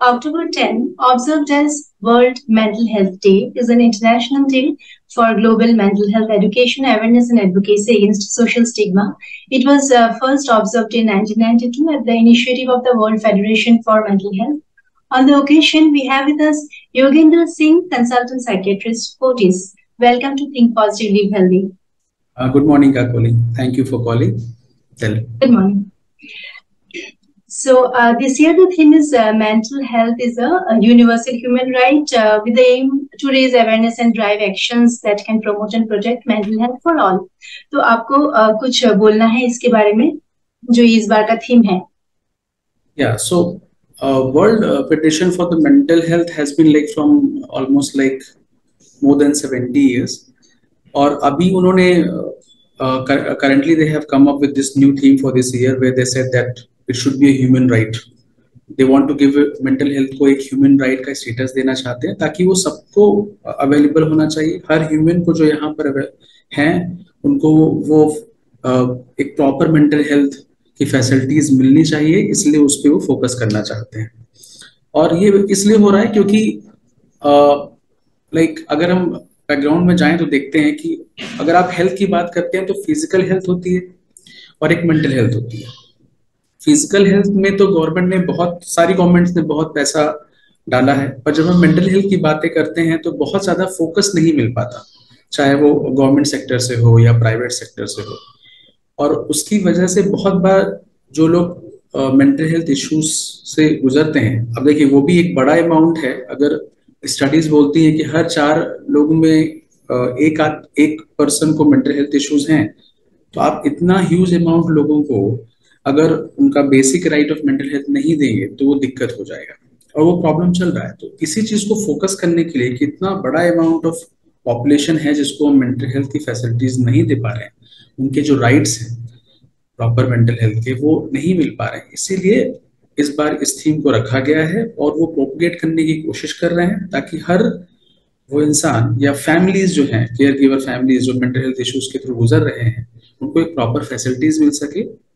October 10, observed as World Mental Health Day, is an international day for global mental health education, awareness, and advocacy against social stigma. It was uh, first observed in 1992 at the initiative of the World Federation for Mental Health. On the occasion, we have with us Yogendra Singh, consultant psychiatrist, Fortis. Welcome to Think Positive, Live Healthy. Uh, good morning, Kakoli. Thank you for calling. Tell. Good morning. So uh, this year the theme is uh, mental health is a, a universal human right uh, with the aim to raise awareness and drive actions that can promote and protect mental health for all. तो आपको uh, कुछ बोलना है इसके बारे में जो इस बार का थीम है Yeah, so uh, World uh, Federation for the Mental Health has been like from almost like more than 70 years. और अभी उन्होंने uh, currently they have come up with this new theme for this year where they said that it should be human right they want to give mental health को एक human right का status देना चाहते हैं ताकि वो सबको available होना चाहिए। हर ह्यूमन को जो यहाँ पर हैं, उनको वो एक प्रॉपर मेंटल हेल्थ की फैसिलिटीज़ मिलनी चाहिए, इसलिए उस पर वो फोकस करना चाहते हैं। और ये इसलिए हो रहा है क्योंकि लाइक अगर हम बैकग्राउंड में जाएँ तो देखते हैं कि अगर आप हेल्थ की बात करते हैं तो फ़िज़िकल हेल्थ होती है और एक मेंटल हेल्थ होती है। फ़िज़िकल हेल्थ में तो गवर्नमेंट ने बहुत, सारी गवर्नमेंट्स ने बहुत पैसा डाला है, पर जब हम मेंटल हेल्थ की बातें करते हैं तो बहुत ज़्यादा फोकस नहीं मिल पाता, चाहे वो गवर्नमेंट सेक्टर से हो या प्राइवेट सेक्टर से हो। और उसकी वजह से बहुत बार जो लोग मेंटल हेल्थ इश्यूज़ से गुजरते हैं, अब देखिए वो भी एक बड़ा अमाउंट है, अगर स्टडीज़ बोलती हैं कि हर चार लोगों में एक आध, एक पर्सन को मेंटल हेल्थ इश्यूज़ हैं तो आप इतना ह्यूज अमाउंट लोगों को अगर उनका basic right of mental health नहीं देंगे तो वो दिक्कत हो जाएगा। और वो प्रॉब्लम चल रहा है। तो इसी चीज़ को फोकस करने के लिए कितना बड़ा अमाउंट ऑफ़ पॉपुलेशन है जिसको हम मेंटल हेल्थ की फैसिलिटीज़ नहीं दे पा रहे हैं, उनके जो राइट्स हैं प्रॉपर मेंटल हेल्थ के, वो नहीं मिल पा रहे हैं। इसीलिए इस बार इस थीम को रखा गया है और वो प्रोपोगेट करने की कोशिश कर रहे हैं ताकि हर वो इंसान या फैमिलीज़ जो हैं केयर गिवर फैमिलीज़ जो मेंटल हेल्थ इश्यूज़ के थ्रू गुजर रहे हैं, उनको एक प्रॉपर फैसिलिटीज़ मिल सके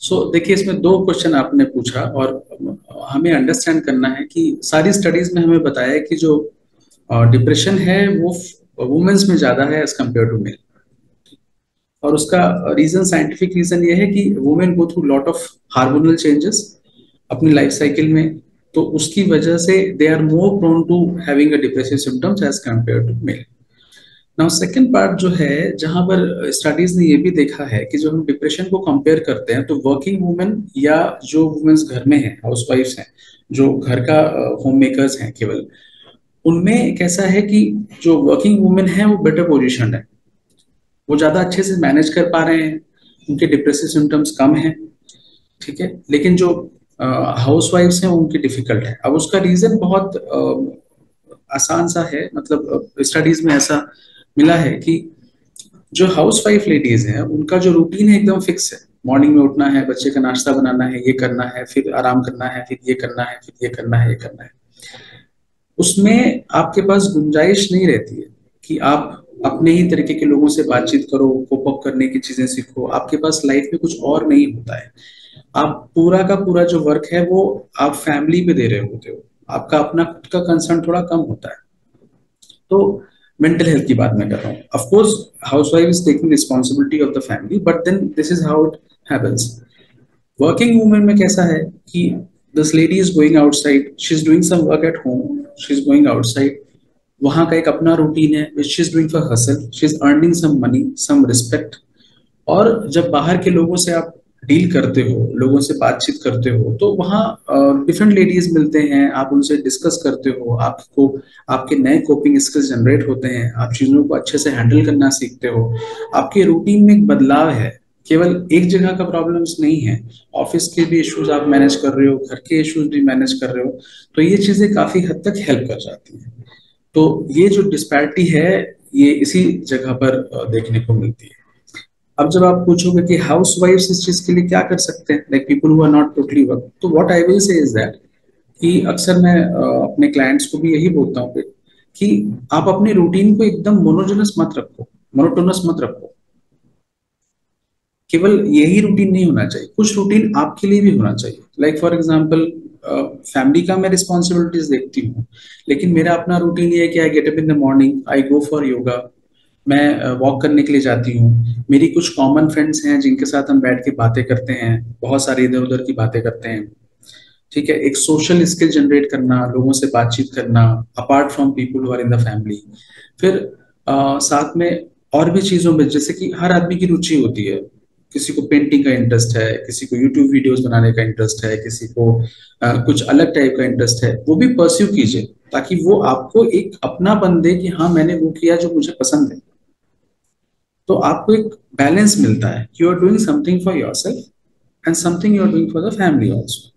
सो so, देखिए इसमें दो क्वेश्चन आपने पूछा और हमें अंडरस्टैंड करना है कि सारी स्टडीज़ में हमें बताया कि जो डिप्रेशन है वो वुमेन्स में ज़्यादा है एज कंपेयर टू मेल और उसका रीजन साइंटिफिक रीजन ये है कि women go through lot of hormonal changes अपनी लाइफ साइकिल में तो उसकी वजह से they are more prone to having a depressive symptoms as compare to male now second part जो है, जहाँ पर स्टडीज़ ने ये भी देखा है कि जब हम डिप्रेशन को कंपेयर करते हैं तो वर्किंग वुमेन या जो वुमेन्स घर में हैं हाउस वाइफ हैं, जो घर का होम मेकर्स हैं केवल, उनमें कैसा है कि जो वर्किंग वुमेन है, वो बेटर पोजिशन है। वो ज़्यादा अच्छे से मैनेज कर पा रहे हैं, उनके डिप्रेसिव सिम्टम्स कम है, ठीक है? लेकिन जो हाउस वाइफ्स हैं उनकी डिफ़िकल्ट है। अब उसका रीजन बहुत आसान सा है मतलब स्टडीज़ में ऐसा मिला है कि जो हाउस वाइफ लेडीज़ हैं, उनका जो रूटीन है एकदम फिक्स है। मॉर्निंग में उठना है, बच्चे का नाश्ता बनाना है, ये करना है, फिर आराम करना है, फिर ये करना है, फिर ये करना है, ये करना है। उसमें आपके पास गुंजाइश नहीं रहती है कि आप अपने ही तरीके के लोगों से बातचीत करो कोप अप करने की चीज़ें सीखो। आपके पास लाइफ में कुछ और नहीं होता है। आप पूरा का पूरा जो वर्क है, वो आप फैमिली पे दे रहे होते हो। आपका अपना खुद का कंसर्न थोड़ा कम होता है। तो मेंटल हेल्थ की बात मैं कर रहा हूँ। Of course house wife is taking responsibility of the family but then this is how it happens working women में कैसा है कि this lady is going outside she is doing some work at home she is going outside वहाँ का एक अपना routine है which she is doing for hustle she is earning some money some respect और जब बाहर के लोगों से आप डील करते हो, लोगों से बातचीत करते हो तो वहाँ डिफरेंट लेडीज़ मिलते हैं, आप उनसे डिस्कस करते हो, आपको, आपके नए कोपिंग स्किल्स जनरेट होते हैं, आप चीज़ों को अच्छे से हैंडल करना सीखते हो। आपके रूटीन में एक बदलाव है, केवल एक जगह का प्रॉब्लम्स नहीं है ऑफ़िस के भी इश्यूज़ आप मैनेज कर रहे हो, घर के इश्यूज़ भी मैनेज कर रहे हो तो ये चीज़ें काफ़ी हद तक हेल्प कर जाती हैं। तो ये जो डिस्पैरिटी है, ये इसी जगह पर देखने को मिलती है। अब जब आप पूछोगे कि हाउस वाइफ इस चीज़ के लिए क्या कर सकते हैं? Like people who are not totally work तो what I will say is that कि अक्सर मैं अपने क्लाइंट्स को भी यही बोलता हूँ कि आप अपनी रूटीन को एकदम मोनोजनस मत रखो। मोनोटोनस मत रखो। केवल यही रूटीन नहीं होना चाहिए। कुछ रूटीन आपके लिए भी होना चाहिए। लाइक फॉर एग्ज़ाम्पल फैमिली का मैं रिस्पॉन्सिबिलिटीज देखती हूँ, लेकिन मेरा अपना रूटीन ये है कि I get up in the morning I go for yoga मैं वॉक करने के लिए जाती हूँ। मेरी कुछ कॉमन फ्रेंड्स हैं जिनके साथ हम बैठ के बातें करते हैं। बहुत सारे इधर उधर की बातें करते हैं। ठीक है? एक सोशल स्किल जनरेट करना लोगों से बातचीत करना apart from people are in the family फिर आ, साथ में और भी चीज़ों में जैसे कि हर आदमी की रुचि होती है। किसी को पेंटिंग का इंटरेस्ट है किसी को यूट्यूब वीडियोस बनाने का इंटरेस्ट है किसी को आ, कुछ अलग टाइप का इंटरेस्ट है। वो भी परस्यू कीजिए ताकि वो आपको एक अपना बन दे कि हाँ मैंने वो किया जो मुझे पसंद है। तो आपको एक बैलेंस मिलता है। You are doing something for your self and something you are doing for the family also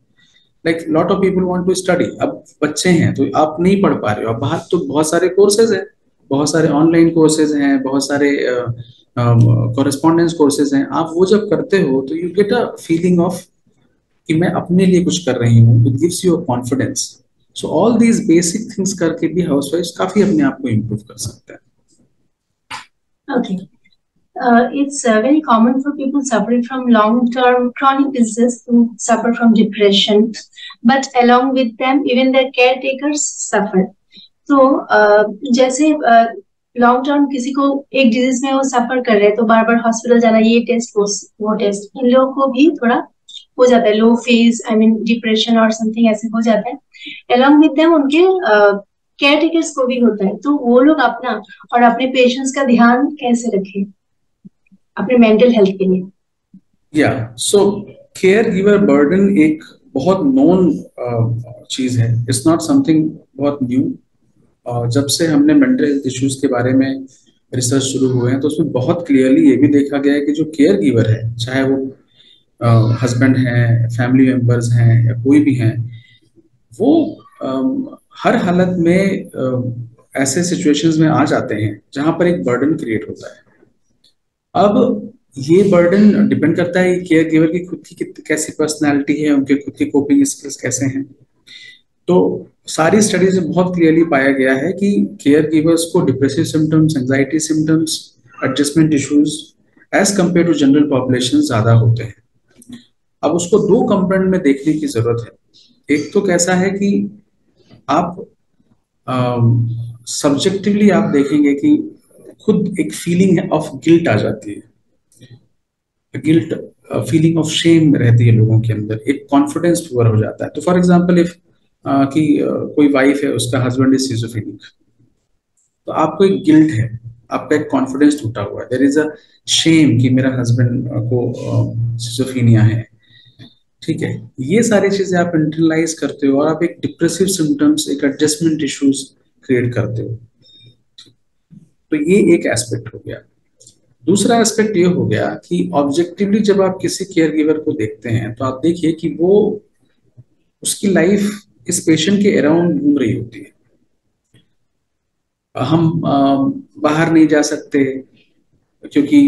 like lot of people want to study अब बच्चे हैं तो आप नहीं पढ़ पा रहे हो। अब बाहर तो बहुत सारे कोर्सेज हैं। बहुत सारे ऑनलाइन कोर्सेज हैं बहुत सारे कॉरेस्पॉन्डेंस uh, कोर्सेज uh, हैं। आप वो जब करते हो तो you get a feeling of कि मैं अपने लिए कुछ कर रही हूँ। It gives you confidence so all these basic things करके भी हाउस वाइफ काफ़ी अपने आप को इम्प्रूव कर सकते हैं। Okay. Uh, it's uh, very common for people suffering from long-term chronic disease to suffer from depression, but along with them, even their caretakers suffer. तो uh, जैसे लॉन्ग uh, टर्म किसी को एक डिज़ीज़ में वो सफ़र कर रहे हैं तो बार बार हॉस्पिटल जाना ये टेस्ट वो, वो टेस्ट इन लोगों को भी थोड़ा हो जाता है low phase I mean depression और समथिंग ऐसे हो जाता है। अलॉन्ग विद देम उनके केयर uh, टेकर्स को भी होता है। तो वो लोग अपना और अपने पेशेंट्स का ध्यान कैसे रखें? अपने मेंटल हेल्थ के लिए। या सो केयर गिवर बर्डन एक बहुत नोन चीज़ है। इट्स नॉट समथिंग बहुत न्यू uh, जब से हमने मेंटल हेल्थ इश्यूज़ के बारे में रिसर्च शुरू हुए हैं तो उसमें बहुत क्लियरली ये भी देखा गया है कि जो केयर गिवर है चाहे वो हस्बैंड uh, हैं फैमिली मेंबर्स हैं या कोई भी हैं वो um, हर हालत में uh, ऐसे सिचुएशंस में आ जाते हैं जहाँ पर एक बर्डन क्रिएट होता है। अब ये बर्डन डिपेंड करता है केयर गिवर की खुद की कैसी पर्सनैलिटी है, उनके खुद की कोपिंग स्किल्स कैसे हैं। तो सारी स्टडीज़ में बहुत क्लियरली पाया गया है कि केयर गिवर्स को depressive symptoms anxiety symptoms adjustment issues as compare to general population ज़्यादा होते हैं। अब उसको दो कंपोनेंट में देखने की ज़रूरत है। एक तो कैसा है कि आप सब्जेक्टिवली आप देखेंगे कि खुद एक फीलिंग ऑफ़ गिल्ट आ जाती है। गिल्ट फीलिंग ऑफ़ शेम रहती है लोगों के अंदर। एक कॉन्फिडेंस पुअर हो जाता है। तो फॉर एग्ज़ाम्पल इफ़ कि कोई वाइफ है, उसका हस्बैंड इज़ सीजोफेनिक तो आपको एक गिल्ट है। आपका एक कॉन्फिडेंस टूटा हुआ है। देर इज़ अ शेम कि मेरा हस्बैंड को सीजोफीनिया है। ठीक है? ये सारी चीज़ें आप इंटरलाइज करते हो और आप एक डिप्रेसिव सिम्टम्स एक एडजस्टमेंट इश्यूज़ क्रिएट करते हो। तो ये एक एस्पेक्ट हो गया। दूसरा एस्पेक्ट ये हो गया कि ऑब्जेक्टिवली जब आप किसी केयर गिवर को देखते हैं तो आप देखिए कि वो उसकी लाइफ इस पेशेंट के अराउंड घूम रही होती है। हम बाहर नहीं जा सकते, क्योंकि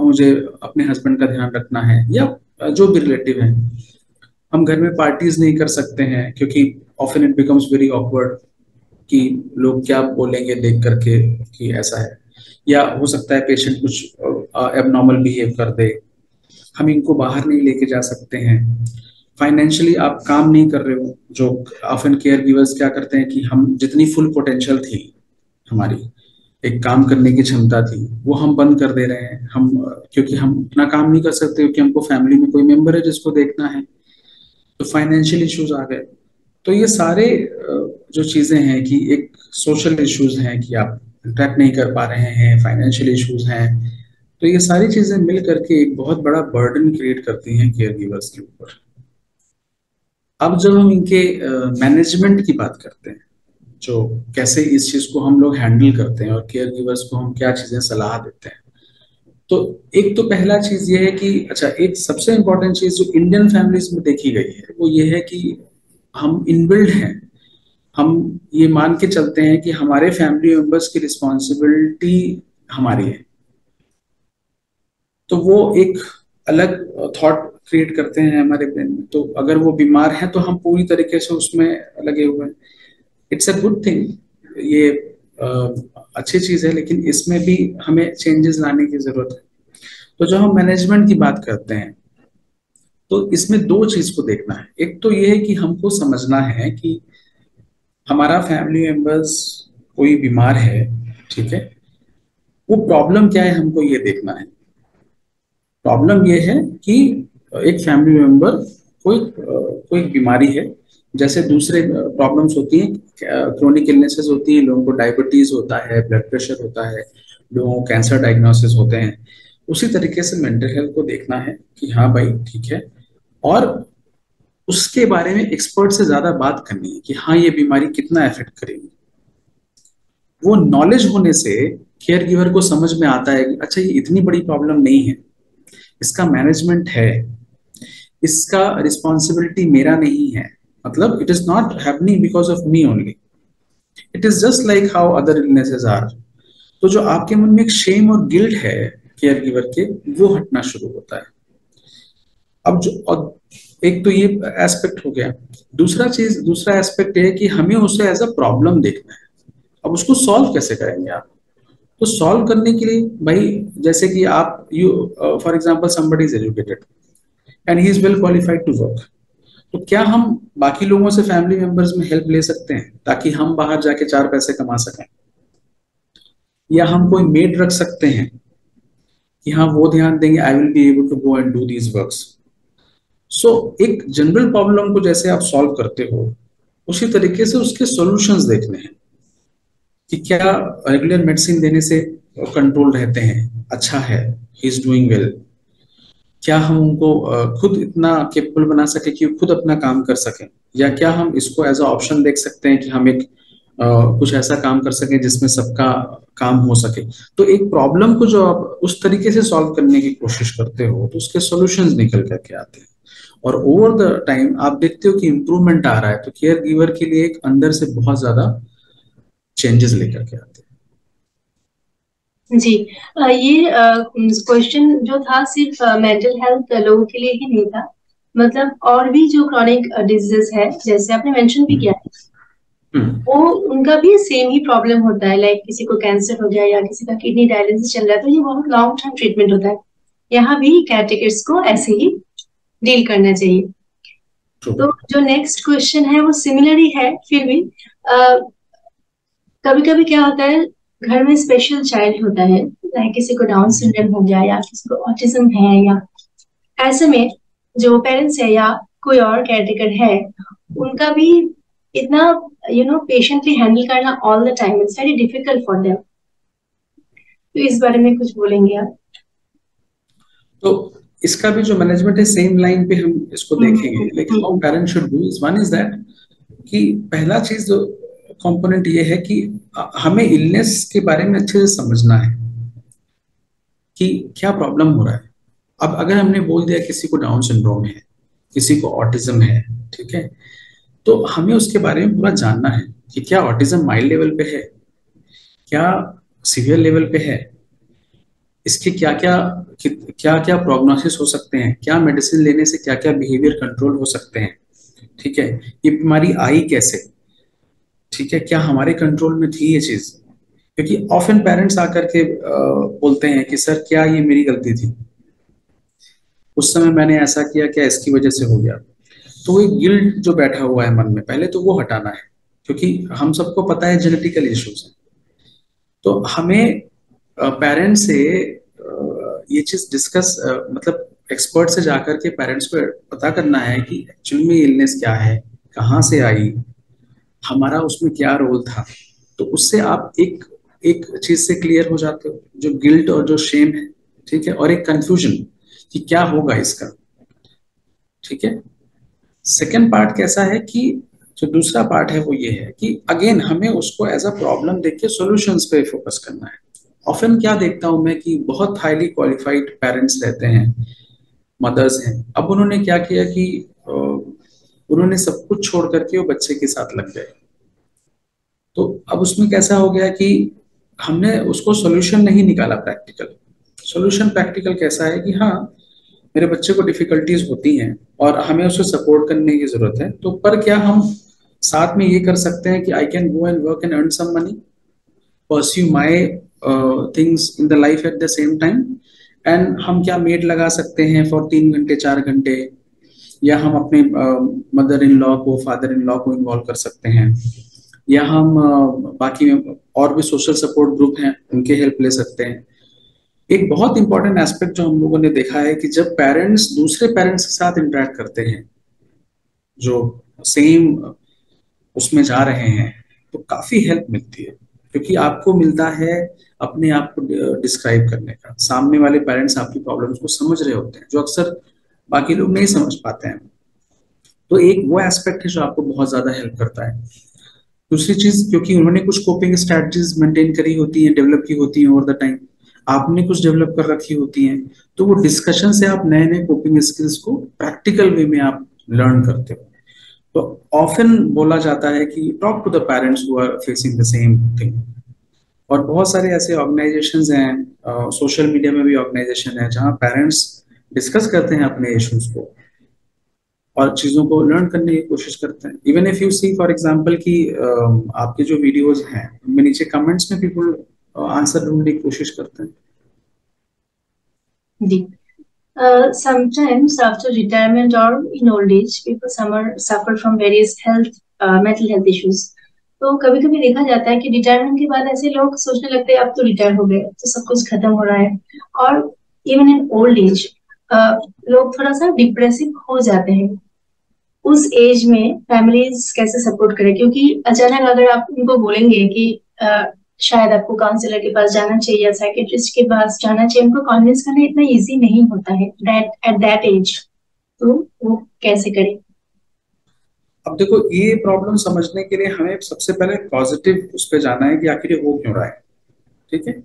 मुझे अपने हस्बैंड का ध्यान रखना है, या जो भी रिलेटिव है। हम घर में पार्टीज़ नहीं कर सकते हैं, क्योंकि often it becomes very awkward कि लोग क्या बोलेंगे देख करके कि ऐसा है। या हो सकता है पेशेंट कुछ एबनॉर्मल बिहेव कर दे। हम इनको बाहर नहीं लेके जा सकते हैं। फाइनेंशियली आप काम नहीं कर रहे हो, जो ऑफन केयर गिवर्स क्या करते हैं कि हम जितनी फुल पोटेंशियल थी हमारी, एक काम करने की क्षमता थी, वो हम बंद कर दे रहे हैं। हम, क्योंकि हम इतना काम नहीं कर सकते, क्योंकि हमको फैमिली में कोई मेंबर है जिसको देखना है। तो फाइनेंशियल इश्यूज़ आ गए। तो ये सारे जो चीज़ें हैं कि एक सोशल इश्यूज़ हैं कि आप इंटरेक्ट नहीं कर पा रहे हैं फाइनेंशियल इश्यूज़ हैं तो ये सारी चीज़ें मिल करके एक बहुत बड़ा बर्डन क्रिएट करती हैं केयर गिवर्स के ऊपर। अब जब हम इनके मैनेजमेंट की बात करते हैं, जो कैसे इस चीज़ को हम लोग हैंडल करते हैं और केयर गिवर्स को हम क्या चीज़ें सलाह देते हैं तो एक तो पहला चीज़ ये है कि अच्छा एक सबसे इंपॉर्टेंट चीज़ जो इंडियन फैमिलीज़ में देखी गई है, वो ये है कि हम इनबिल्ड हैं। हम ये मान के चलते हैं कि हमारे फैमिली मेंबर्स की रिस्पॉन्सिबिलिटी हमारी है। तो वो एक अलग थॉट क्रिएट करते हैं हमारे ब्रेन में। तो अगर वो बीमार है तो हम पूरी तरीके से उसमें लगे हुए हैं। इट्स अ गुड थिंग ये अच्छी चीज़ है, लेकिन इसमें भी हमें चेंजेस लाने की ज़रूरत है। तो जब हम मैनेजमेंट की बात करते हैं तो इसमें दो चीज़ को देखना है। एक तो ये है कि हमको समझना है कि हमारा फैमिली मेंबर्स कोई बीमार है, ठीक है? वो प्रॉब्लम क्या है हमको ये देखना है। प्रॉब्लम ये है कि एक फैमिली मेंबर कोई कोई बीमारी है, जैसे दूसरे प्रॉब्लम्स होती हैं क्रोनिक इलनेसेस होती हैं, लोगों को डायबिटीज़ होता है ब्लड प्रेशर होता है, लोगों को कैंसर डायग्नोसिस होते हैं। उसी तरीके से मेंटल हेल्थ को देखना है कि हाँ भाई, ठीक है? और उसके बारे में एक्सपर्ट से ज़्यादा बात करनी है कि हाँ ये बीमारी कितना इफ़ेक्ट करेगी। वो नॉलेज होने से केयर गिवर को समझ में आता है कि अच्छा ये इतनी बड़ी प्रॉब्लम नहीं है। इसका मैनेजमेंट है। इसका रिस्पॉन्सिबिलिटी मेरा नहीं है। मतलब it is not happening because of me only it is just like how other illnesses are तो जो आपके मन में एक शेम और गिल्ट है केयर गिवर के, वो हटना शुरू होता है। अब जो एक तो ये एस्पेक्ट हो गया। दूसरा चीज़, दूसरा एस्पेक्ट ये है कि हमें उसे एज अ प्रॉब्लम देखना है। अब उसको सॉल्व कैसे करेंगे आप? तो सॉल्व करने के लिए, भाई, जैसे कि आप you for example somebody is educated and he is well qualified to work तो क्या हम बाकी लोगों से फैमिली मेंबर्स में हेल्प ले सकते हैं, ताकि हम बाहर जाके चार पैसे कमा सकें? या हम कोई मेड रख सकते हैं कि हाँ वो ध्यान देंगे I will be able to go and do these works so so, एक जनरल प्रॉब्लम को जैसे आप सॉल्व करते हो उसी तरीके से उसके सॉल्यूशंस देखने हैं कि क्या रेगुलर मेडिसिन देने से कंट्रोल रहते हैं अच्छा है ही इज़ डूइंग वेल क्या हम उनको खुद इतना केपेबल बना सके कि खुद अपना काम कर सकें? या क्या हम इसको एज अ ऑप्शन देख सकते हैं कि हम एक Uh, कुछ ऐसा काम कर सके जिसमें सबका काम हो सके? तो एक प्रॉब्लम को जो आप उस तरीके से सॉल्व करने की कोशिश करते हो तो उसके सॉल्यूशंस निकल करके आते हैं। और ओवर द टाइम आप देखते हो कि इंप्रूवमेंट आ रहा है तो केयर गिवर के लिए एक अंदर से बहुत ज़्यादा चेंजेस लेकर के आते हैं। जी ये क्वेश्चन जो था सिर्फ़ मेंटल हेल्थ लोगों के लिए ही नहीं था। मतलब और भी जो क्रॉनिक डिजीजेस है जैसे आपने मेंशन भी किया है हम्म। वो उनका भी सेम ही प्रॉब्लम होता है लाइक किसी को कैंसर हो गया या किसी का किडनी डायलिसिस चल रहा है तो ये बहुत लॉन्ग टर्म ट्रीटमेंट होता है। यहाँ भी कैटेगरीज को ऐसे ही डील करना चाहिए। तो जो नेक्स्ट क्वेश्चन है वो सिमिलर ही है फिर भी कभी कभी क्या होता है घर में स्पेशल चाइल्ड होता है लाइक किसी को डाउन सिंड्रोम हो गया या किसी को ऑटिज्म है या ऐसे में जो पेरेंट्स है या कोई और केयरटेकर है उनका भी इतना यू नो पेशेंटली हैंडल करना all the time it's very difficult for them तो इस बारे में कुछ बोलेंगे आप? तो इसका भी जो मैनेजमेंट है सेम लाइन पे हम इसको हम्म, देखेंगे। लेकिन how parent should do is one is that कि पहला चीज़ जो कंपोनेंट ये है कि हमें इलनेस के बारे में अच्छे से समझना है कि क्या प्रॉब्लम हो रहा है। अब अगर हमने बोल दिया किसी को डाउन सिंड्रोम है किसी को ऑटिज्म है ठीक है तो हमें उसके बारे में पूरा जानना है कि क्या ऑटिज्म माइल्ड लेवल पे है क्या सीवियर लेवल पे है इसके क्या क्या क्या क्या प्रोग्नोसिस हो सकते हैं? क्या मेडिसिन लेने से क्या क्या बिहेवियर कंट्रोल हो सकते हैं? ठीक है? ये बीमारी आई कैसे? ठीक है? क्या हमारे कंट्रोल में थी ये चीज़? क्योंकि ऑफन पेरेंट्स आकर के बोलते हैं कि, सर, क्या ये मेरी गलती थी? उस समय मैंने ऐसा किया, क्या इसकी वजह से हो गया? तो वो गिल्ट जो बैठा हुआ है मन में, पहले तो वो हटाना है, क्योंकि हम सबको पता है जेनेटिकल इश्यूज़ है। तो हमें पेरेंट्स से ये चीज़ डिस्कस मतलब एक्सपर्ट से जाकर के पेरेंट्स को पता करना है कि एक्चुअली में इलनेस क्या है, कहाँ से आई, हमारा उसमें क्या रोल था। तो उससे आप एक एक चीज़ से क्लियर हो जाते हो, जो गिल्ट और जो शेम है, ठीक है? और एक कंफ्यूजन कि क्या होगा इसका, ठीक है? सेकेंड पार्ट कैसा है कि, जो दूसरा पार्ट है वो ये है कि अगेन हमें उसको एज अ प्रॉब्लम देख के सोल्यूशन पे फोकस करना है। ऑफन क्या देखता हूँ मैं कि बहुत हाईली क्वालिफाइड पेरेंट्स रहते हैं मदर्स हैं। अब उन्होंने क्या किया कि उन्होंने सब कुछ छोड़ करके वो बच्चे के साथ लग गए। तो अब उसमें कैसा हो गया कि हमने उसको सोल्यूशन नहीं निकाला प्रैक्टिकल सोल्यूशन प्रैक्टिकल कैसा है कि हाँ मेरे बच्चे को डिफिकल्टीज होती हैं और हमें उसे सपोर्ट करने की ज़रूरत है तो पर क्या हम साथ में ये कर सकते हैं कि I can go and work and earn some money pursue my things in the life at the same time and हम क्या मेड लगा सकते हैं फॉर तीन घंटे चार घंटे? या हम अपने मदर इन लॉ को फादर इन लॉ को इन्वॉल्व कर सकते हैं? या हम uh, बाकी और भी सोशल सपोर्ट ग्रुप हैं उनके हेल्प ले सकते हैं? एक बहुत इंपॉर्टेंट एस्पेक्ट जो हम लोगों ने देखा है कि जब पेरेंट्स दूसरे पेरेंट्स के साथ इंटरेक्ट करते हैं जो सेम उसमें जा रहे हैं तो काफ़ी हेल्प मिलती है। क्योंकि आपको मिलता है अपने आप को डिस्क्राइब करने का। सामने वाले पेरेंट्स आपकी प्रॉब्लम्स को समझ रहे होते हैं, जो अक्सर बाकी लोग नहीं समझ पाते हैं। तो एक वो एस्पेक्ट है जो आपको बहुत ज़्यादा हेल्प करता है। दूसरी चीज़, क्योंकि उन्होंने कुछ कोपिंग स्ट्रेटजीज मेंटेन करी होती हैं डेवलप की होती हैं ओवर द टाइम आपने कुछ डेवलप कर रखी होती हैं तो वो डिस्कशन से आप नए नए कोपिंग स्किल्स को प्रैक्टिकल वे में आप लर्न करते हो। तो ऑफन बोला जाता है कि talk to the parents who are facing the same thing और बहुत सारे ऐसे ऑर्गेनाइजेशन हैं सोशल मीडिया में भी ऑर्गेनाइजेशन है जहाँ पेरेंट्स डिस्कस करते हैं अपने इश्यूज़ को और चीज़ों को लर्न करने की कोशिश करते हैं। Even if you see for example कि आपके जो वीडियोस हैं उनमें नीचे कमेंट्स में पीपल आंसर ढूँढने की कोशिश करते हैं। जी। Uh, sometimes after retirement or in old age, people suffer, suffer from various health, uh, mental. तो कभी कभी देखा जाता है कि रिटायरमेंट के बाद ऐसे लोग सोचने लगते हैं अब तो रिटायर हो गए तो सब कुछ खत्म हो रहा है। और इवन इन ओल्ड एज लोग थोड़ा सा डिप्रेसिव हो जाते हैं। उस एज में फैमिलीज़ कैसे सपोर्ट करें? क्योंकि अचानक अगर आप उनको बोलेंगे कि uh, शायद आपको काउंसलर के पास जाना चाहिए या साइकेट्रिस्ट के पास जाना चाहिए उनको कॉन्विंस करना इतना इजी नहीं होता है दैट एट दैट एज तो वो कैसे करें? अब देखो, ये प्रॉब्लम समझने के लिए हमें सबसे पहले पॉजिटिव उस पर जाना है कि आखिर हो क्यों रहा है। ठीक है?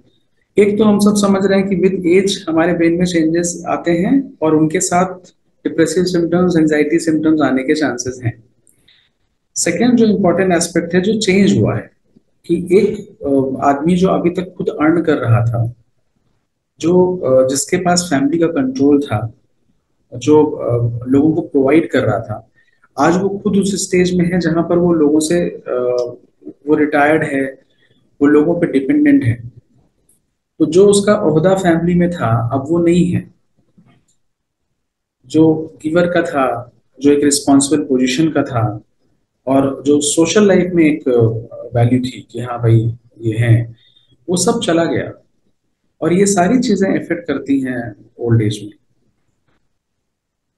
एक तो हम सब समझ रहे हैं कि विद एज हमारे ब्रेन में चेंजेस आते हैं और उनके साथ डिप्रेसिव सिम्टम्स एंजाइटी सिम्टम्स आने के चांसेस हैं। सेकेंड जो इम्पोर्टेंट एस्पेक्ट है, जो चेंज हुआ है, कि एक आदमी जो अभी तक खुद अर्न कर रहा था, जो जिसके पास फैमिली का कंट्रोल था, जो लोगों को प्रोवाइड कर रहा था आज वो खुद उस स्टेज में है जहाँ पर वो लोगों से वो रिटायर्ड है, वो लोगों पे डिपेंडेंट है। तो जो उसका अहदा फैमिली में था, अब वो नहीं है। जो गिवर का था, जो एक रिस्पॉन्सिबल पोजीशन का था, और जो सोशल लाइफ में एक वैल्यू थी कि हाँ भाई, ये है, वो सब चला गया। और ये सारी चीज़ें इफ़ेक्ट करती हैं ओल्ड एज में।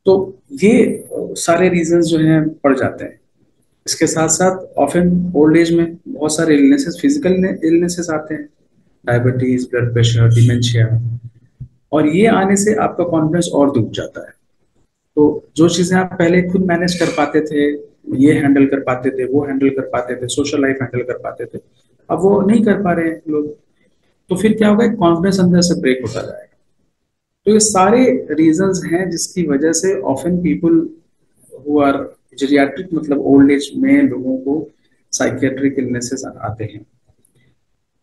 तो ये सारे रीजंस जो हैं पड़ जाते हैं। इसके साथ साथ ऑफन ओल्ड एज में बहुत सारे इलनेसेस फ़िज़िकल इलनेसेस आते हैं। डायबिटीज़ ब्लड प्रेशर डिमेंशिया और ये आने से आपका कॉन्फिडेंस और डूब जाता है। तो जो चीज़ें आप पहले खुद मैनेज कर पाते थे, ये हैंडल कर पाते थे, वो हैंडल कर पाते थे सोशल लाइफ हैंडल कर पाते थे, अब वो नहीं कर पा रहे हैं लोग। तो फिर क्या होगा? कॉन्फिडेंस अंदर से ब्रेक होता जाएगा तो ये सारे रीजंस हैं जिसकी वजह से often people who are geriatric मतलब ओल्ड एज में लोगों को साइकेट्रिक इलनेसेस आते हैं।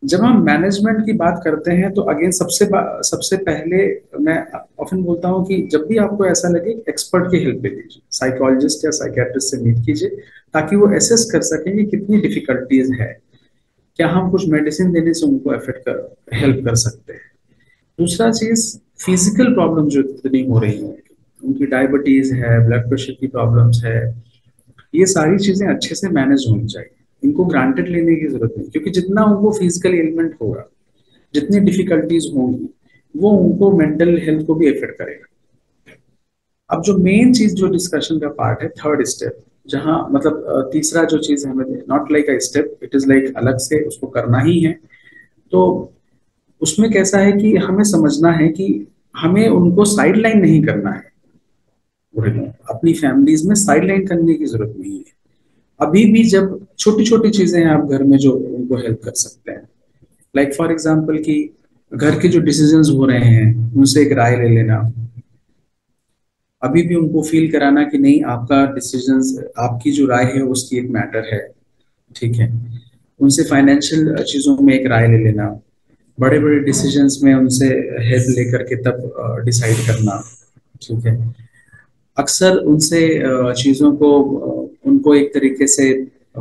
जब हम मैनेजमेंट की बात करते हैं तो अगेन सबसे सबसे पहले मैं ऑफन बोलता हूँ कि जब भी आपको ऐसा लगे एक्सपर्ट की हेल्प लीजिए साइकोलॉजिस्ट या साइकेट्रिस्ट से मीट कीजिए, ताकि वो एसेस कर सकें कि कितनी डिफिकल्टीज है। क्या हम कुछ मेडिसिन देने से उनको एफेक्ट कर हेल्प कर सकते हैं? दूसरा चीज़ फ़िज़िकल प्रॉब्लम जो इतनी हो रही है, उनकी डायबिटीज़ है ब्लड प्रेशर की प्रॉब्लम्स है, ये सारी चीज़ें अच्छे से मैनेज होनी चाहिए। इनको ग्रांटेड लेने की ज़रूरत नहीं, क्योंकि जितना उनको फ़िज़िकल एलिमेंट होगा, जितनी डिफिकल्टीज होंगी, वो उनको मेंटल हेल्थ को भी इफ़ेक्ट करेगा। अब जो मेन चीज़ जो डिस्कशन का पार्ट है थर्ड स्टेप जहाँ मतलब तीसरा जो चीज़ हमें not like a step it is like अलग से उसको करना ही है तो उसमें कैसा है कि हमें समझना है कि हमें उनको साइडलाइन नहीं करना है। अपनी फैमिलीज़ में साइडलाइन करने की ज़रूरत नहीं है। अभी भी जब छोटी छोटी चीज़ें हैं आप घर में जो उनको हेल्प कर सकते हैं। लाइक फॉर एग्ज़ाम्पल की घर के जो डिसीज़न हो रहे हैं उनसे एक राय ले लेना। अभी भी उनको फील कराना कि नहीं आपका डिसीज़न आपकी जो राय है उसकी एक मैटर है। ठीक है? उनसे फाइनेंशियल चीज़ों में एक राय ले लेना। बड़े बड़े डिसीजंस में उनसे हेल्प लेकर के तब डिसाइड करना, ठीक है। अक्सर उनसे चीज़ों को उनको एक तरीके से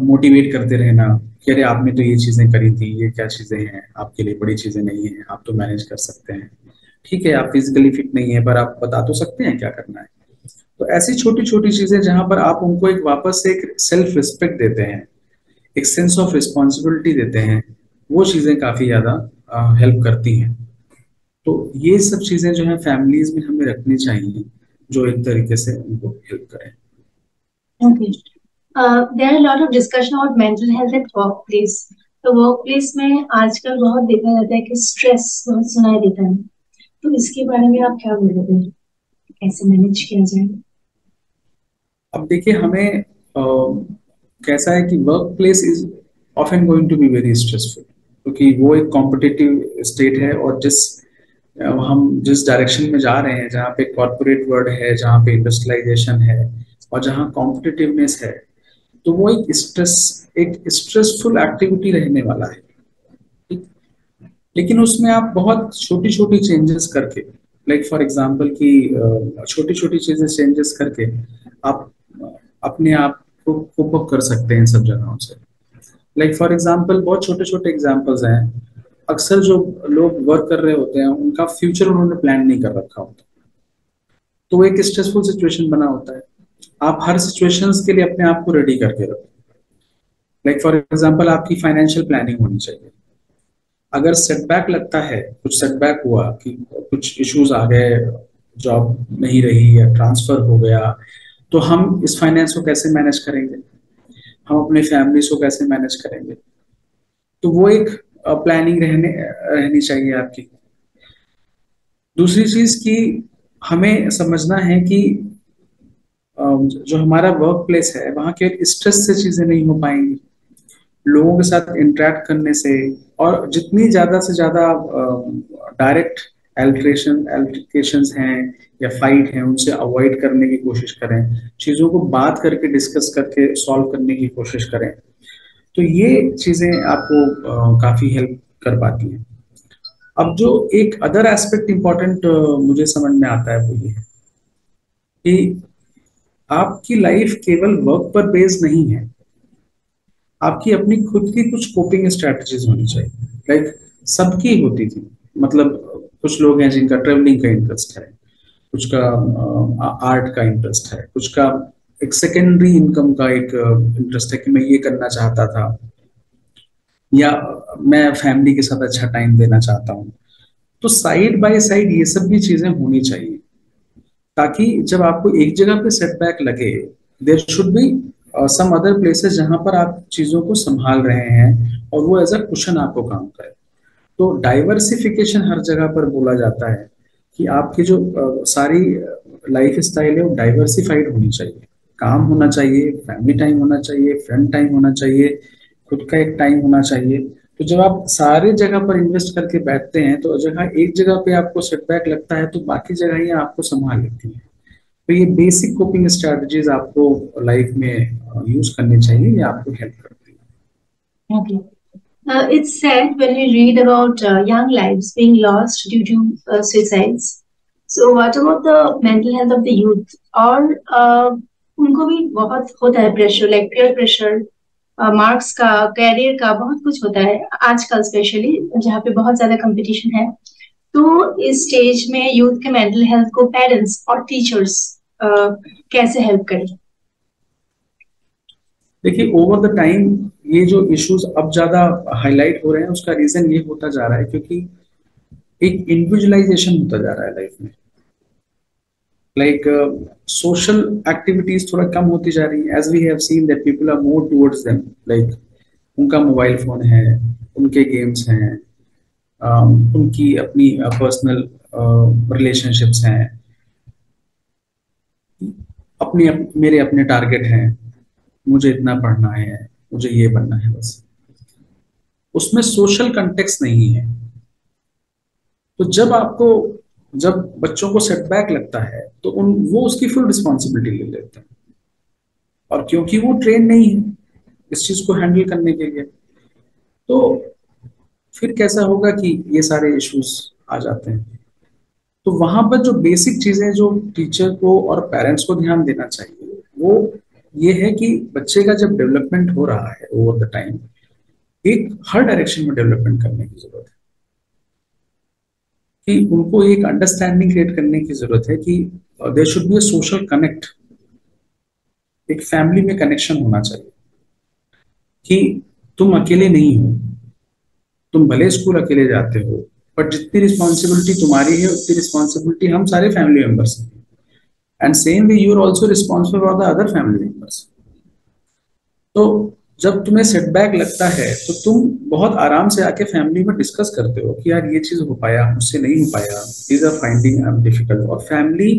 मोटिवेट करते रहना कि अरे, आपने तो ये चीज़ें करी थी, ये क्या चीज़ें हैं, आपके लिए बड़ी चीज़ें नहीं है, आप तो मैनेज कर सकते हैं। ठीक है, आप फिजिकली फिट नहीं है, पर आप बता तो सकते हैं क्या करना है। तो ऐसी छोटी छोटी चीज़ें जहाँ पर आप उनको एक वापस एक सेल्फ रिस्पेक्ट देते हैं, एक सेंस ऑफ़ रिस्पॉन्सिबिलिटी देते हैं, वो चीज़ें काफ़ी ज़्यादा हेल्प करती हैं। तो ये सब चीज़ें जो है फैमिलीज़ में हमें रखनी चाहिए जो एक तरीके से उनको हेल्प करें। Are a lot of discussion about mental health at workplace. तो वर्कप्लेस में आजकल बहुत देखा जाता है कि स्ट्रेस बहुत सुनाई देता है। तो इसके बारे में आप क्या बोलोगे? कैसे मैनेज किया जाए? अब देखिए हमें uh, कैसा है कि workplace is often going to be very stressful क्योंकि वो एक कॉम्पिटिटिव स्टेट है और जिस हम जिस डायरेक्शन में जा रहे हैं, जहाँ पे कॉरपोरेट वर्ल्ड है, जहाँ पे इंडस्ट्रियलाइजेशन है और जहाँ कॉम्पिटिटिवनेस है तो वो एक स्ट्रेस एक स्ट्रेसफुल एक्टिविटी रहने वाला है। लेकिन उसमें आप बहुत छोटी छोटी चेंजेस करके लाइक फॉर एग्जांपल कि छोटी छोटी चीज़ें चेंजेस करके आप, अपने आप को कर सकते हैं सब जगहों से। लाइक फॉर एग्ज़ाम्पल बहुत छोटे छोटे एग्जांपल्स हैं। अक्सर जो लोग वर्क कर रहे होते हैं, उनका फ्यूचर उन्होंने प्लान नहीं कर रखा होता। तो एक स्ट्रेसफुल सिचुएशन बना होता है। आप हर सिचुएशंस के लिए अपने आप को रेडी करके रखो। लाइक फॉर एग्ज़ाम्पल आपकी फाइनेंशियल प्लानिंग होनी चाहिए। अगर सेटबैक लगता है, कुछ सेटबैक हुआ कि कुछ इश्यूज़ आ गए जॉब नहीं रही या ट्रांसफ़र हो गया तो हम इस फाइनेंस को कैसे मैनेज करेंगे? हम अपने फैमिलीज़ को कैसे मैनेज करेंगे? तो वो एक प्लानिंग रहने, रहनी चाहिए आपकी। दूसरी चीज़ की हमें समझना है कि जो हमारा वर्क प्लेस है, वहाँ के स्ट्रेस से चीज़ें नहीं हो पाएँगी। लोगों के साथ इंटरेक्ट करने से और जितनी ज़्यादा से ज़्यादा डायरेक्ट एल्ट्रेशन एल्ट्रिकेशन हैं या फाइट हैं, उनसे अवॉइड करने की कोशिश करें, चीज़ों को बात करके डिस्कस करके सॉल्व करने की कोशिश करें। तो ये चीज़ें आपको काफ़ी हेल्प कर पाती हैं। अब जो एक अदर एस्पेक्ट इंपॉर्टेंट मुझे समझ में आता है वो ये है कि आपकी लाइफ केवल वर्क पर बेस्ड नहीं है। आपकी अपनी खुद की कुछ कोपिंग स्ट्रेटजीज होनी चाहिए। लाइक सबकी होती थी। मतलब कुछ लोग हैं जिनका ट्रेवलिंग का इंटरेस्ट है। कुछ का आर्ट का इंटरेस्ट है। कुछ का एक सेकेंडरी इनकम का एक इंटरेस्ट है कि मैं ये करना चाहता था। या मैं फैमिली के साथ अच्छा टाइम देना चाहता हूँ। तो साइड बाय साइड ये सब भी चीज़ें होनी चाहिए। ताकि जब आपको एक जगह पे सेटबैक लगे there should be some other places जहाँ पर आप चीज़ों को संभाल रहे हैं और वो एज अ क्वेश्चन आपको काम करे। तो डाइवर्सिफिकेशन हर जगह पर बोला जाता है। कि आपकी जो सारी लाइफ स्टाइल है वो डाइवर्सिफाइड होनी चाहिए। काम होना चाहिए फैमिली टाइम होना चाहिए फ्रेंड टाइम होना चाहिए, खुद का एक टाइम होना चाहिए। तो जब आप सारे जगह पर इन्वेस्ट करके बैठते हैं तो जगह एक जगह पे आपको सेटबैक लगता है तो बाकी जगह ही आपको संभाल लेती है। तो ये बेसिक कोपिंग स्ट्रेटजीज आपको लाइफ में यूज़ करनी चाहिए, ये आपको हेल्प करती है। Okay. Uh, it's sad when we read about uh, young lives being lost due to uh, suicides. So, what about the mental health of the youth? Or uh, उनको भी बहुत होता है pressure like peer pressure marks का career का बहुत कुछ होता है आजकल स्पेशली जहाँ पे बहुत ज़्यादा कंपटीशन है तो इस स्टेज में यूथ के मेंटल हेल्थ को पेरेंट्स और टीचर्स कैसे हेल्प करें देखिए ओवर द टाइम ये जो इश्यूज़ अब ज़्यादा हाईलाइट हो रहे हैं उसका रीजन ये होता जा रहा है क्योंकि एक इंडिविजुअलाइजेशन होता जा रहा है लाइफ में। लाइक सोशल एक्टिविटीज़ थोड़ा कम होती जा रही है। As we have seen that people are more towards them like उनका मोबाइल फ़ोन है उनके गेम्स हैं um, उनकी अपनी पर्सनल uh, रिलेशनशिप्स uh, हैं। अपनी अप, मेरे अपने टारगेट हैं मुझे इतना पढ़ना है। मुझे ये बनना है बस। उसमें सोशल कंटेक्स नहीं है। तो जब आपको, जब बच्चों को सेटबैक लगता है तो उन, वो उसकी फुल रिस्पॉन्सिबिलिटी ले लेते हैं। और क्योंकि वो ट्रेन नहीं है इस चीज़ को हैंडल करने के लिए तो फिर कैसा होगा कि ये सारे इश्यूज़ आ जाते हैं। तो वहाँ पर जो बेसिक चीज़ें जो टीचर को और पेरेंट्स को ध्यान देना चाहिए, वो ये है कि बच्चे का जब डेवलपमेंट हो रहा है ओवर द टाइम एक हर डायरेक्शन में डेवलपमेंट करने की ज़रूरत है। कि उनको एक अंडरस्टैंडिंग क्रिएट करने की ज़रूरत है कि there should be social connect एक फैमिली में कनेक्शन होना चाहिए। कि तुम अकेले नहीं हो, तुम भले स्कूल अकेले जाते हो बट जितनी रिस्पॉन्सिबिलिटी तुम्हारी है, उतनी रिस्पॉन्सिबिलिटी हम सारे फैमिली मेंबर्स हैं। And same way you are also responsible for the other family members तो जब तुम्हें सेटबैक लगता है तो तुम बहुत आराम से आके फैमिली में डिस्कस करते हो कि यार ये चीज़ हो पाया, मुझसे नहीं हो पाया। इज़ आर फाइंडिंग डिफ़िकल्ट और फैमिली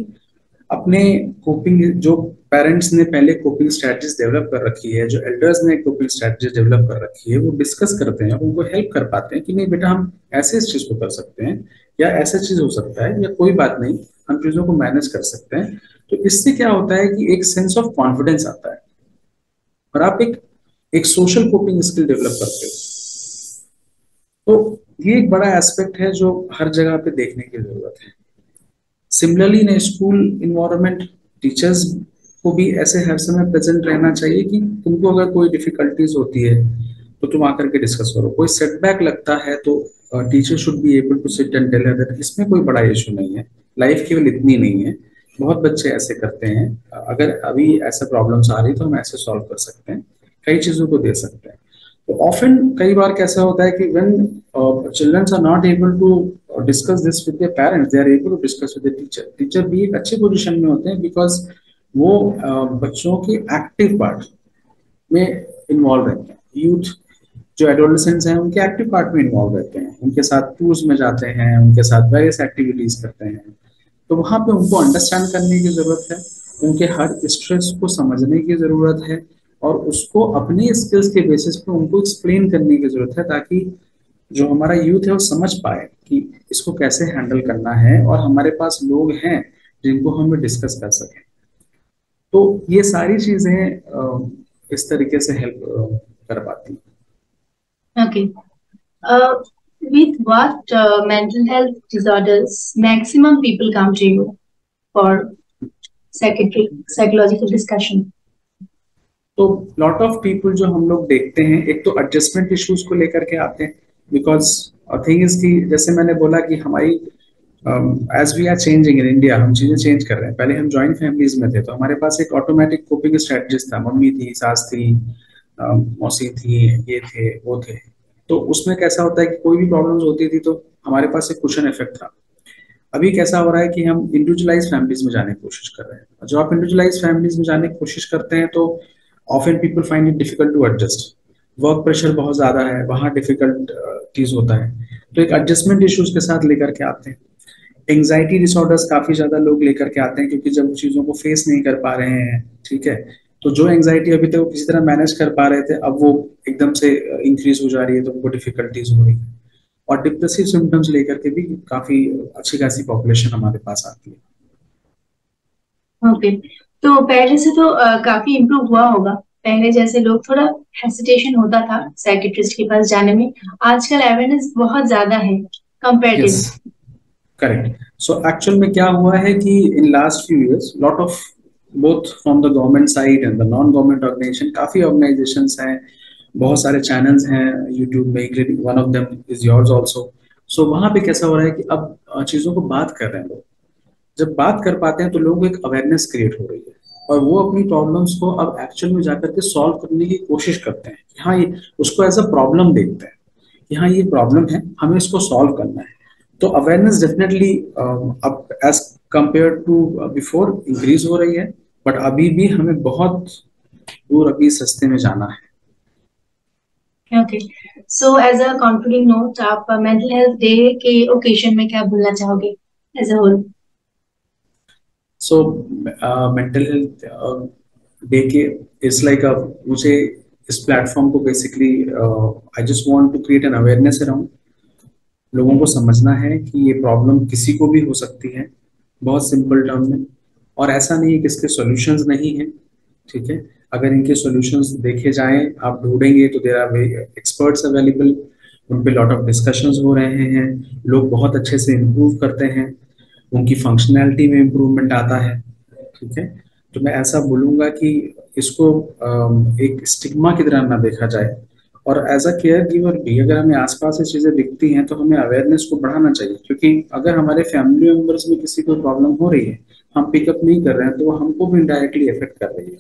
अपने कोपिंग जो पेरेंट्स ने पहले कोपिंग स्ट्रेटजीज डेवलप कर रखी है, जो एल्डर्स ने कोपिंग स्ट्रेटजीज डेवलप कर रखी है, वो डिस्कस करते हैं, उनको हेल्प कर पाते हैं कि नहीं, बेटा, हम ऐसे इस चीज़ को कर सकते हैं या ऐसा चीज़ हो सकता है या कोई बात नहीं, हम चीज़ों को मैनेज कर सकते हैं। तो इससे क्या होता है कि एक सेंस ऑफ़ कॉन्फिडेंस आता है। और आप एक एक सोशल कोपिंग स्किल डेवलप करते हो। तो ये एक बड़ा एस्पेक्ट है जो हर जगह पे देखने की ज़रूरत है। Similarly in school environment teachers को भी ऐसे हर समय प्रेजेंट रहना चाहिए कि तुमको अगर कोई डिफिकल्टीज होती है तो तुम आकर के डिस्कस करो। कोई सेटबैक लगता है तो teacher should be able to sit and tell that इसमें कोई बड़ा इशू नहीं है। लाइफ केवल इतनी नहीं है। बहुत बच्चे ऐसे करते हैं। अगर अभी ऐसा प्रॉब्लम्स आ रही तो हम ऐसे सॉल्व कर सकते हैं। कई चीज़ों को दे सकते हैं। तो ऑफन कई बार कैसा होता है कि when childrens are not able to discuss this with parents they are able to discuss with teacher teacher भी एक अच्छे पोजिशन में होते हैं बिकॉज़ वो uh, बच्चों के एक्टिव पार्ट में इन्वॉल्व रहते हैं। यूथ जो एडोलसेंट्स हैं उनके एक्टिव पार्ट में इन्वॉल्व रहते हैं। उनके साथ टूर्स में जाते हैं उनके साथ वेरियस एक्टिविटीज़ करते हैं। तो वहाँ पे उनको अंडरस्टैंड करने की ज़रूरत है, उनके हर स्ट्रेस को समझने की ज़रूरत है और उसको अपने स्किल्स के बेसिस पे उनको एक्सप्लेन करने की ज़रूरत है ताकि जो हमारा यूथ है वो समझ पाए कि इसको कैसे हैंडल करना है और हमारे पास लोग हैं जिनको हम डिस्कस कर सकें। तो ये सारी चीज़ें इस तरीके से हेल्प कर पाती okay with what uh, mental health disorders. Maximum people come to you for psychiatric psychological discussion. तो लॉट ऑफ़ पीपल जो हम लोग देखते हैं एक तो एडजस्टमेंट इश्यूज़ को लेकर के आते हैं बिकॉज़ थिंग इज़ की जैसे मैंने बोला कि हमारी as we are changing in India हम चीज़ें चेंज कर रहे हैं। पहले हम ज्वाइंट फैमिलीज़ में थे तो हमारे पास एक ऑटोमेटिक कोपिंग स्ट्रेटजीज था। मम्मी थी सास थी um, मौसी थी ये थे वो थे। तो उसमें कैसा होता है कि कोई भी प्रॉब्लम्स होती थी तो हमारे पास एक क्वेश्चन इफ़ेक्ट था। अभी कैसा हो रहा है कि हम इंडिविजुअलाइज फैमिलीज़ में जाने की कोशिश कर रहे हैं। जब आप इंडिविजुअलाइज फैमिलीज़ में जाने की कोशिश करते हैं तो often people find it difficult to adjust work pressure बहुत ज़्यादा है, वहाँ डिफ़िकल्ट चीज़ होता है। तो एक एडजस्टमेंट इश्यूज़ के साथ लेकर के आते हैं। एंग्जाइटी डिसऑर्डर्स काफ़ी ज़्यादा लोग लेकर के आते हैं क्योंकि जब चीज़ों को फेस नहीं कर पा रहे हैं, ठीक है तो जो एंग्जाइटी अभी तक वो किसी तरह मैनेज कर पा रहे थे अब वो एकदम से इंक्रीज हो जा रही है तो उनको डिफिकल्टीज हो रही है। और डिप्रेसिव सिम्टम्स लेकर के भी काफ़ी अच्छी खासी पॉपुलेशन हमारे पास आती है। Okay okay. तो पहले से तो आ, काफ़ी इम्प्रूव हुआ होगा। पहले जैसे लोग थोड़ा हेसिटेशन होता था साइकेट्रिस्ट के पास जाने में आजकल अवेयरनेस बहुत ज़्यादा है कंपेरेटिव करेक्ट सो एक्चुअल में क्या हुआ है कि in last few years lot of both from the government side and non government organisation काफ़ी ऑर्गेनाइजेशन हैं, बहुत सारे चैनल्स हैं यूट्यूब में including one of them is yours also so वहाँ पे कैसा हो रहा है कि अब चीज़ों को बात कर रहे हैं लोग। जब बात कर पाते हैं तो लोगों एक अवेयरनेस क्रिएट हो रही है। और वो अपनी प्रॉब्लम्स को अब एक्चुअल में जाकर के सॉल्व करने की कोशिश करते हैं हाँ ये उसको एज अ प्रॉब्लम देखते हैं कि हाँ ये प्रॉब्लम है, हमें इसको सॉल्व करना है। तो अवेयरनेस डेफिनेटली अब as compare to before increase हो रही है। बट अभी भी हमें बहुत दूर अभी सस्ते में जाना है। Okay so as a concluding note आप मेंटल हेल्थ डे के ओकेजन में क्या बोलना चाहोगे as a whole so mental health day के इट्स लाइक मुझे इस प्लेटफॉर्म को basically I just want to create an awareness around लोगों को समझना है कि ये प्रॉब्लम किसी को भी हो सकती है बहुत सिंपल टर्म में। और ऐसा नहीं है कि इसके सॉल्यूशंस नहीं है, ठीक है? अगर इनके सॉल्यूशंस देखे जाएँ, आप ढूंढेंगे तो देर आर एक्सपर्ट्स अवेलेबल उन पे लॉट ऑफ़ डिस्कशंस हो रहे हैं, लोग बहुत अच्छे से इम्प्रूव करते हैं, उनकी फंक्शनैलिटी में इम्प्रूवमेंट आता है, ठीक है? तो मैं ऐसा बोलूँगा कि इसको एक स्टिग्मा की तरह ना देखा जाए और एज अ केयर गिवर भी अगर हमें आसपास से चीज़ें दिखती हैं तो हमें अवेयरनेस को बढ़ाना चाहिए। क्योंकि अगर हमारे फैमिली मेंबर्स में किसी को प्रॉब्लम हो रही है, हम पिकअप नहीं कर रहे हैं तो वो हमको भी इनडायरेक्टली इफ़ेक्ट कर रही है।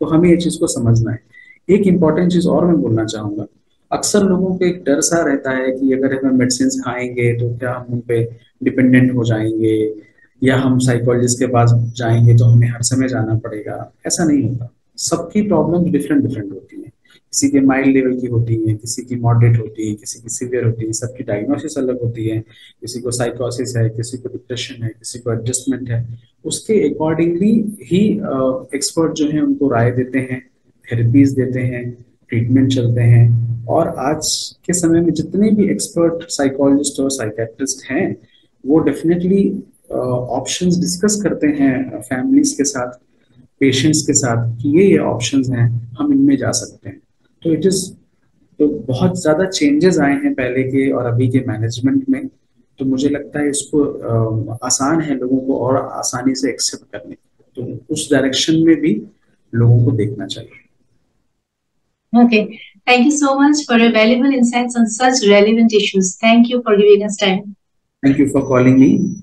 तो हमें ये चीज़ को समझना है। एक इंपॉर्टेंट चीज़ और मैं बोलना चाहूँगा। अक्सर लोगों को एक डर सा रहता है कि अगर हम मेडिसिन खाएँगे तो क्या हम उन पर डिपेंडेंट हो जाएँगे? या हम साइकोलॉजिस्ट के पास जाएँगे तो हमें हर समय जाना पड़ेगा? ऐसा नहीं होता। सबकी प्रॉब्लम डिफरेंट डिफरेंट होती है। किसी के माइल्ड लेवल की होती है, किसी की मॉडरेट होती है, किसी की सीवियर होती है, सबकी डायग्नोसिस अलग होती है, किसी को साइकोसिस है, किसी को डिप्रेशन है, किसी को एडजस्टमेंट है, उसके अकॉर्डिंगली ही एक्सपर्ट जो है उनको राय देते हैं थेरेपीज देते हैं ट्रीटमेंट चलते हैं, और आज के समय में जितने भी एक्सपर्ट साइकोलॉजिस्ट और साइकेट्रिस्ट हैं, वो डेफिनेटली ऑप्शंस डिस्कस करते हैं फैमिलीज़ के साथ पेशेंट्स के साथ कि ये ये ऑप्शंस हैं हम इनमें जा सकते हैं तो इट इज़ तो बहुत ज़्यादा चेंजेस आए हैं पहले के और अभी के मैनेजमेंट में तो मुझे लगता है इसको आसान है लोगों को और आसानी से एक्सेप्ट करने तो उस डायरेक्शन में भी लोगों को देखना चाहिए Okay. Thank you so much for your valuable insights on such relevant issues. Thank you for giving us time. Thank you for calling me.